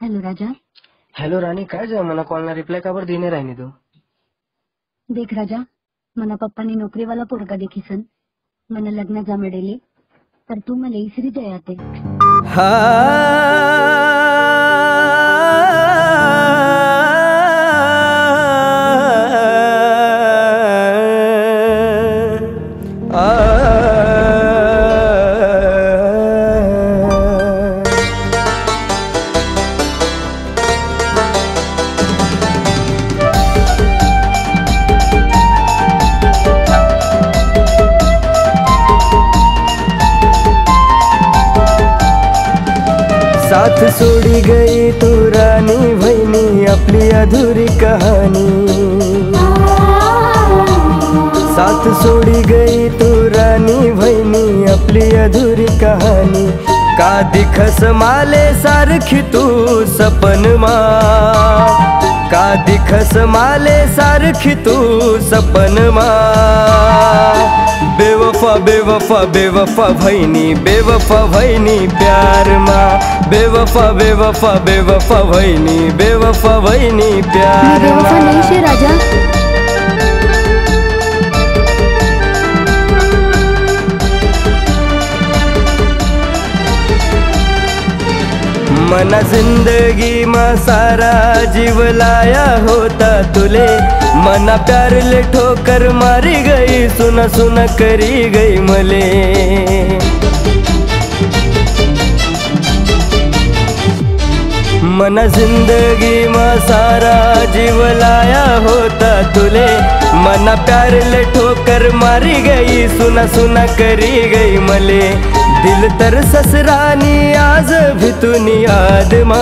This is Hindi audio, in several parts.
हॅलो राजा. हॅलो राणी काय झालं? मला कॉलना रिप्लाय का बरं देणे राहिनी तू? देख राजा. मला पप्पानी नोकरीवाला पोरगा देखीसन मला लग्न जा मिळेले तर तू मला इसरी जयाते हा. साथ सोडी गई तू राणी बहिणी आपली अधुरी कहाणी साथ सोडी गई तू राणी बहिणी आपली अधुरी कहाणी का दिखस माले सारखी तू सपनमा का दिखस माले सारखी तू सपनमा बेवफा बेवफा बेवफा भैनी बेवफा भैनी प्यार मा। बेवफा बेवफा बेवफा भैनी बेवफा भैनी प्यार बेवफा मा। राजा। मना ज़िंदगी मा सारा जीव लाया होता तुले। मना प्यार ले ठोकर मारी गई, सुना सुना करी गई मले। मना ज़िंदगी मा सारा जीव लाया होता तुले। मना प्यार ले ठोकर मारी गई, सुना सुना करी गई मले। दिल तर ससरानी, आज भितून याद मा।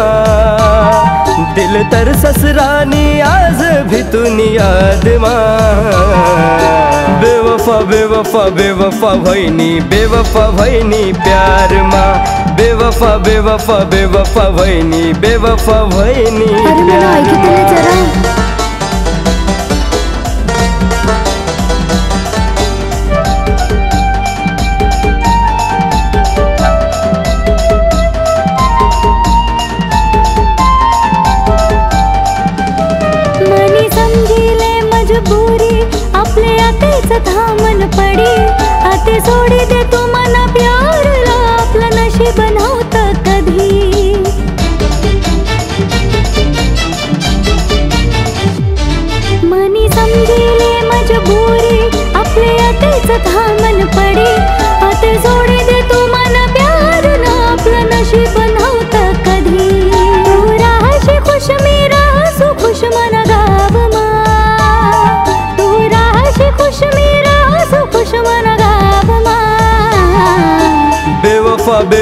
दिल तर ससरानी आज भितून याद मा। बेवफा बेवफा बेवफा भैनी बेवफा भैनी प्यार मा। बेवफा बेवफा बेवफा भैनी बेवफा भैनी अरे आतेच मन पडी आते सोडी दे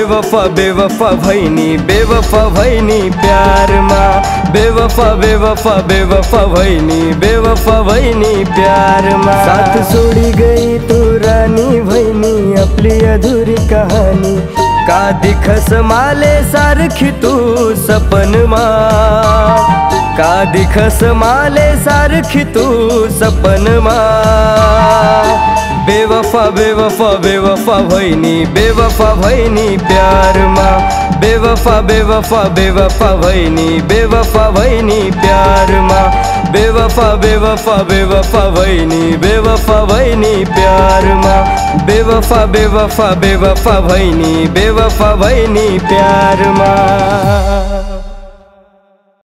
बेवफा बेवफा भैनी बेवफा भैनी प्यार मा। बेवफा बेवफा बेवफा भैनी बेवफा भैनी प्यार मा। साथ सोडी गई तू रानी भैनी अपनी अधूरी कहानी। का दिखस माले सारखी तू सपनमा का दिखस माले सारखी तू सपनमा बेवफा बेवफा बेवफा भैनी बेवफा भैनी प्यार मा। बेवफा बेवफा बेवफा भैनी बेवफा भैनी प्यार मा। बेवफा बेवफा बेवफा भैनी बेवफा भैनी प्यार मा। बेवफा बेवफा बेवफा भैनी बेवफा भैनी प्यार मा।